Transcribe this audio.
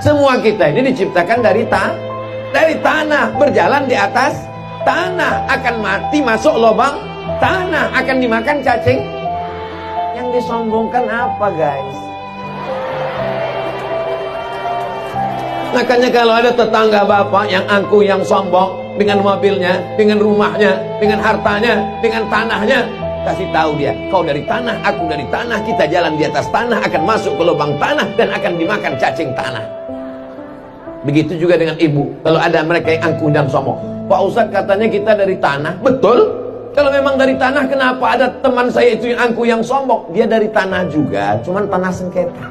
Semua kita ini diciptakan dari ta dari tanah, berjalan di atas tanah, akan mati masuk lubang tanah, akan dimakan cacing. Yang disombongkan apa, guys? Makanya kalau ada tetangga bapak yang angku yang sombong dengan mobilnya, dengan rumahnya, dengan hartanya, dengan tanahnya, kasih tahu dia, kau dari tanah, aku dari tanah, kita jalan di atas tanah akan masuk ke lubang tanah dan akan dimakan cacing tanah. Begitu juga dengan ibu. Kalau ada mereka yang angkuh dan sombong. Pak Ustadz katanya kita dari tanah. Betul. Kalau memang dari tanah kenapa ada teman saya itu yang angkuh yang sombong? Dia dari tanah juga, cuman tanah sengketa.